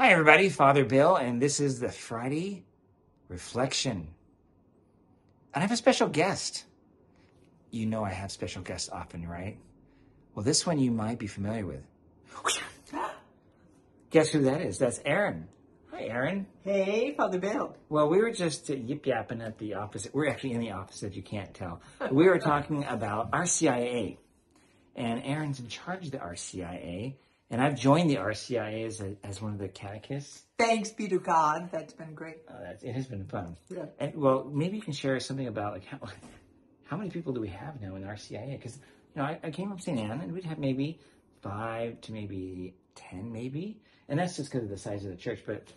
Hi, everybody. Father Bill, and this is the Friday Reflection. And I have a special guest. You know I have special guests often, right? Well, this one you might be familiar with. Guess who that is? That's Erin. Hi, Erin. Hey, Father Bill. Well, we were just yip yapping at the opposite. We're actually in the office, if you can't tell. We were talking about RCIA. And Erin's in charge of the RCIA. And I've joined the RCIA as, a, as one of the catechists. Thanks be to God. That's been great. Uh, that's, it has been fun. Yeah. And well, maybe you can share something about like how, how many people do we have now in RCIA? Because you know, I, I came from St. Anne, and we'd have maybe five to maybe ten, maybe, and that's just because of the size of the church. But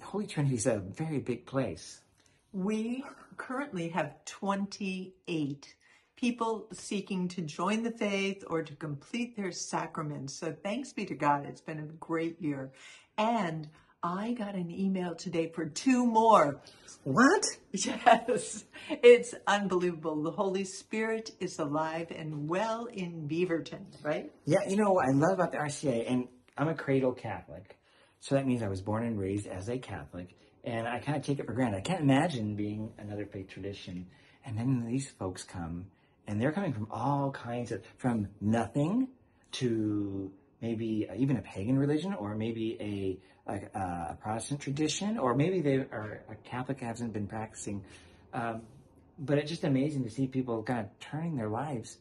Holy Trinity is a very big place. We currently have 28 people seeking to join the faith or to complete their sacraments. So thanks be to God. It's been a great year. And I got an email today for two more. What? Yes, it's unbelievable. The Holy Spirit is alive and well in Beaverton, right? Yeah, you know what I love about the RCIA, and I'm a cradle Catholic, so that means I was born and raised as a Catholic, and I kind of take it for granted. I can't imagine being another faith tradition. And then these folks come, and they're coming from all kinds of, from nothing to maybe even a pagan religion, or maybe a uh, a Protestant tradition, or maybe they are a Catholic hasn't been practicing. Um, but it's just amazing to see people kind of turning their lives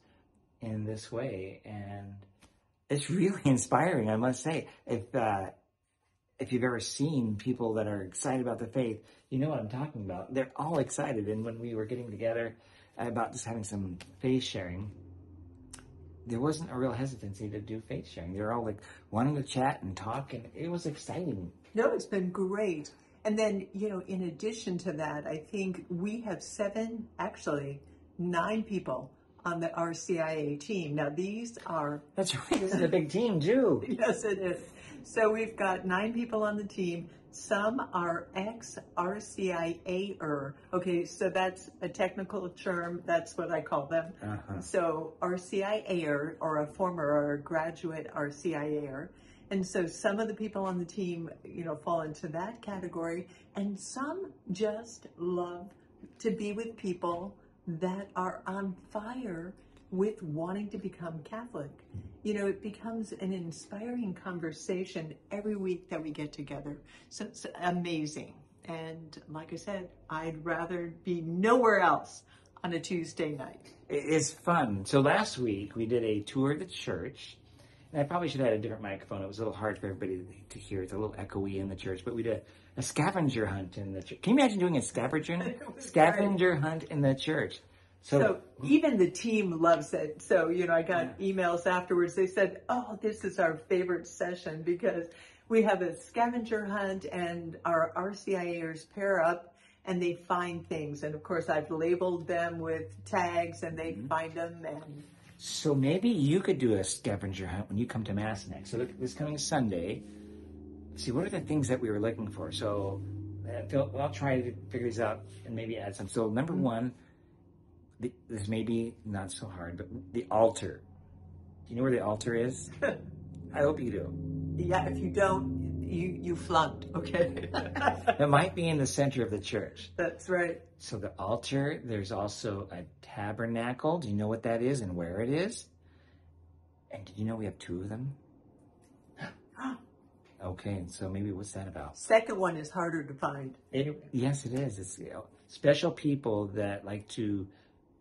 in this way, and it's really inspiring, I must say. If uh, if you've ever seen people that are excited about the faith, you know what I'm talking about. They're all excited, and when we were getting together about just having some faith sharing, there wasn't a real hesitancy to do faith sharing. They were all like wanting to chat and talk, and it was exciting. No, it's been great. And then, you know, in addition to that, I think we have seven, actually, nine people on the RCIA team. Now, these are. That's right. This is a big team, too. yes, it is. So we've got nine people on the team. Some are ex RCIA-er. Okay, so that's a technical term. That's what I call them. Uh-huh. So RCIA-er or a former or a graduate RCIA-er. And so some of the people on the team, you know, fall into that category, and some just love to be with people that are on fire with wanting to become Catholic. Mm-hmm. You know, it becomes an inspiring conversation every week that we get together. So it's amazing. And like I said, I'd rather be nowhere else on a Tuesday night. It's fun. So last week we did a tour of the church. And I probably should have had a different microphone. It was a little hard for everybody to hear. It's a little echoey in the church. But we did a scavenger hunt in the church. Can you imagine doing a scavenger scavenger hunt in the church? So, so, even the team loves it. So, you know, I got yeah. emails afterwards. They said, oh, this is our favorite session because we have a scavenger hunt and our RCIAers pair up and they find things. And of course, I've labeled them with tags and they mm-hmm. find them. And so maybe you could do a scavenger hunt when you come to Mass next. So this coming Sunday, see what are the things that we were looking for. So uh, I'll try to figure these out and maybe add some. So number mm-hmm. one the, this may be not so hard, but the altar. Do you know where the altar is? I hope you do. Yeah, if you don't, you you flunked. Okay. it might be in the center of the church. That's right. So the altar. There's also a tabernacle. Do you know what that is and where it is? And did you know we have two of them? okay, and so maybe what's that about? Second one is harder to find. It, yes, it is. It's you know, special people that like to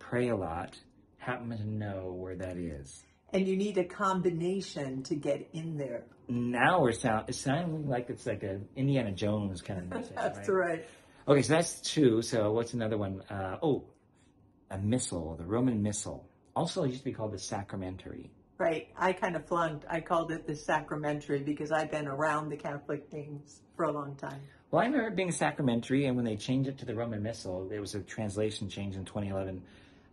pray a lot happen to know where that is. And you need a combination to get in there. Now we're sound it's sounding like it's like a Indiana Jones kind of message. that's right? right. Okay, so that's two. So what's another one? Uh, oh, a missal, the Roman Missal. Also, it used to be called the sacramentary. Right. I kind of flunked. I called it the sacramentary because I've been around the Catholic things for a long time. Well, I remember it being sacramentary, and when they changed it to the Roman Missal, there was a translation change in 2011.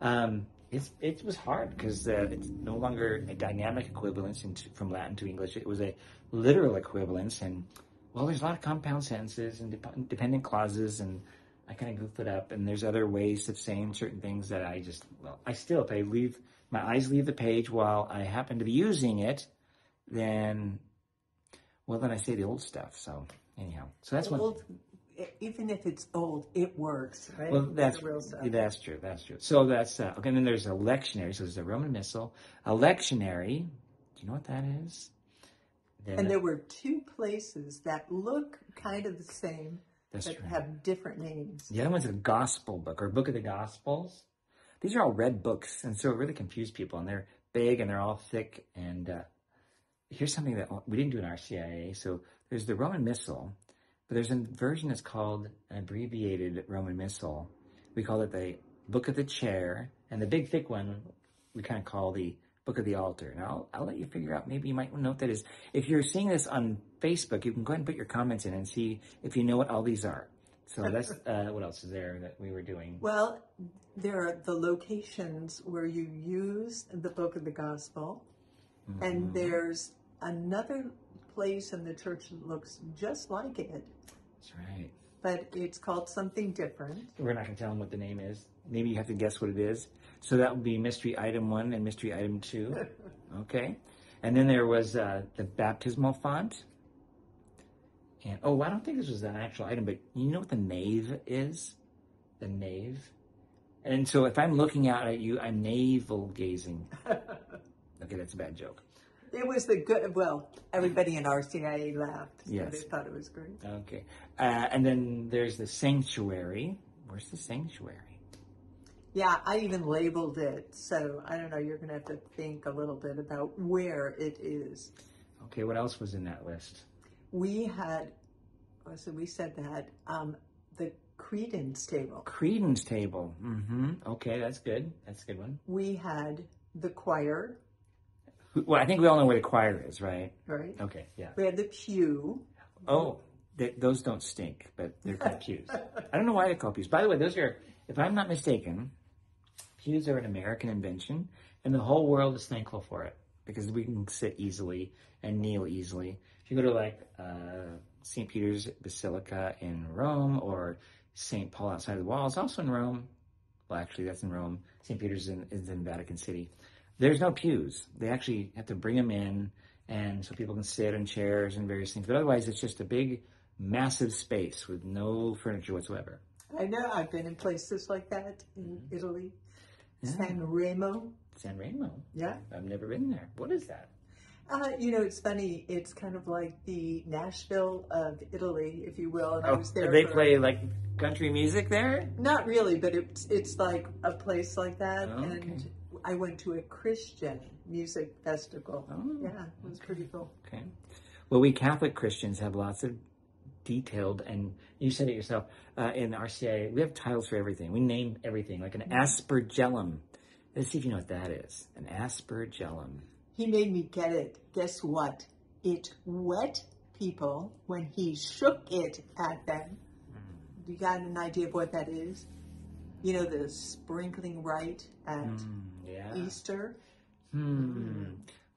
Um, it's, it was hard because uh, it's no longer a dynamic equivalence from Latin to English. It was a literal equivalence, and well, there's a lot of compound sentences and de- dependent clauses, and I kind of goofed it up. And there's other ways of saying certain things that I just, well, I still, if I leave my eyes leave the page while I happen to be using it, then Well, then I say the old stuff. So anyhow, so that's one. Old, even if it's old, it works, right? Well, that's real stuff. that's true. That's true. So that's uh, okay. And then there's a lectionary. So there's a Roman Missal, a lectionary. Do you know what that is? Then And there were two places that look kind of the same, that's but true. have different names. The other one's a gospel book or book of the gospels. These are all red books, and so it really confused people. And they're big and they're all thick. And uh, here's something that we didn't do in RCIA. So there's the Roman Missal, but there's a version that's called an abbreviated Roman Missal. We call it the Book of the Chair, and the big thick one we kind of call the Book of the Altar. Now I'll, I'll let you figure out. Maybe you might note that is. If you're seeing this on Facebook, you can go ahead and put your comments in and see if you know what all these are. So that's uh, what else is there that we were doing? Well, there are the locations where you use the book of the gospel, Mm-hmm. and there's another place in the church looks just like it, That's right. but it's called something different. We're not going to tell them what the name is. Maybe you have to guess what it is. So that would be mystery item one and mystery item two. Okay. And then there was uh, the baptismal font. And oh, I don't think this was an actual item, but you know what the nave is? The nave. And so if I'm looking out at you, I'm navel gazing. Okay, that's a bad joke. It was the good, well, everybody in RCIA laughed. So Yes. They thought it was great. Okay. Uh, and then there's the sanctuary. Where's the sanctuary? Yeah, I even labeled it. So I don't know, you're going to have to think a little bit about where it is. Okay, what else was in that list? We had, oh, so we said that, um, the credence table. Credence table. Mm-hmm. Okay, that's good. That's a good one. We had the choir, Well, I think we all know where the choir is, right? right? Okay, yeah. We had the pew. Oh, th- those don't stink, but they're called pews. I don't know why they're called pews. By the way, those are, if I'm not mistaken, pews are an American invention, and the whole world is thankful for it because we can sit easily and kneel easily. If you go to like uh, St. Peter's Basilica in Rome or St. Paul outside the walls, also in Rome. Well, actually, that's in Rome. St. Peter's in, is in Vatican City. There's no pews. They actually have to bring them in, and so people can sit in chairs and various things. But otherwise, it's just a big, massive space with no furniture whatsoever. I know, I've been in places like that in Mm-hmm. Italy. San Remo. San Remo. Yeah. I've never been there. What is that? Uh, you know, it's funny. It's kind of like the Nashville of Italy, if you will. And I was there. Oh, they for- play like country music there? Not really, but it's it's like a place like that. Oh, okay. I went to a Christian music festival. Oh, yeah, it was pretty cool. Okay. Well, we Catholic Christians have lots of detailed, and you said it yourself, uh, in RCIA, we have titles for everything. We name everything, like an aspergillum. Let's see if you know what that is. An aspergillum. He made me get it. Guess what? It wet people when he shook it at them. You got an idea of what that is? You know, the sprinkling rite at Mm, yeah. Easter? Hmm.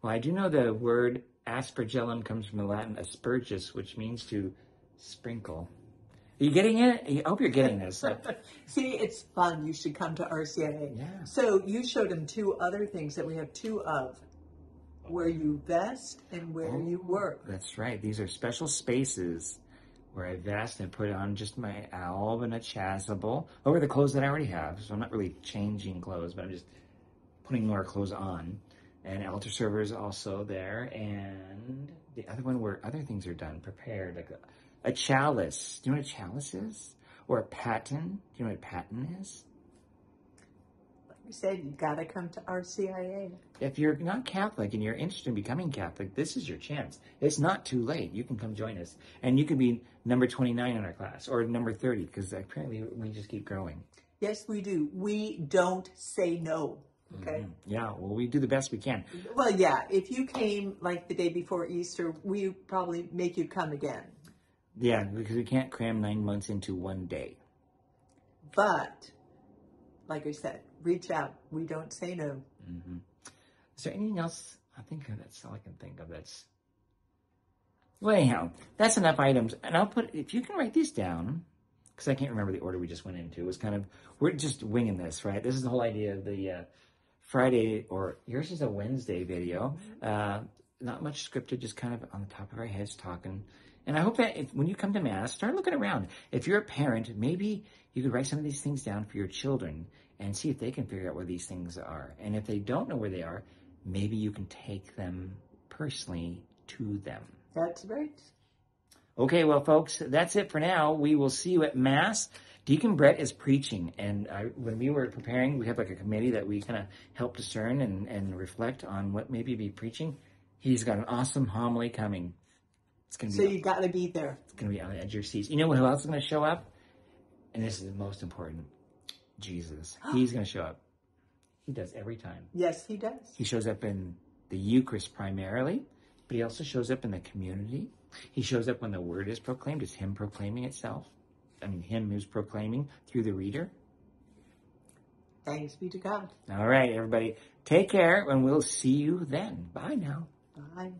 Well, I do know the word aspergillum comes from the Latin aspergus, which means to sprinkle. Are you getting it? I hope you're getting this. See, it's fun. You should come to RCIA. Yeah. So you showed him two other things that we have two of where you vest and where you work. That's right. These are special spaces where I vest and put on just my alb and a chasuble over the clothes that I already have. So I'm not really changing clothes, but I'm just putting more clothes on. And altar server is also there. And the other one where other things are done, prepared, like a, a chalice. Do you know what a chalice is? Or a paten. Do you know what a paten is? Like we said, you got to come to RCIA. If you're not Catholic and you're interested in becoming Catholic, this is your chance. It's not too late. You can come join us. And you can be number 29 in our class or number 30 because apparently we just keep growing. Yes, we do. We don't say no. Okay. Yeah, well, we do the best we can. Well, yeah. If you came like the day before Easter, we probably make you come again. Yeah, because we can't cram nine months into one day. But, like I said, reach out. We don't say no. Is there anything else? I think that's all I can think of. That's well, anyhow, that's enough items. And I'll put if you can write these down because I can't remember the order we just went into. It was kind of we're just winging this, right? This is the whole idea of the uh, Friday or yours is a Wednesday video. Uh, not much scripted, just kind of on the top of our heads talking. And I hope that if, when you come to Mass, start looking around. If you're a parent, maybe you could write some of these things down for your children and see if they can figure out where these things are. And if they don't know where they are, maybe you can take them personally to them. That's right. Okay, well, folks, that's it for now. We will see you at Mass. Deacon Brett is preaching, and I, when we were preparing, we have like a committee that we kind of help discern and, and reflect on what maybe be preaching. He's got an awesome homily coming. It's gonna be So you've got to be there. it's gonna be on the edge of your seats. You know who else is gonna show up? And this is the most important. Jesus. He's gonna show up. He does every time. Yes, he does. He shows up in the Eucharist primarily, but he also shows up in the community. He shows up when the word is proclaimed. It's him proclaiming itself. I mean, him who's proclaiming through the reader. Thanks be to God. All right, everybody. Take care, and we'll see you then. Bye now. Bye.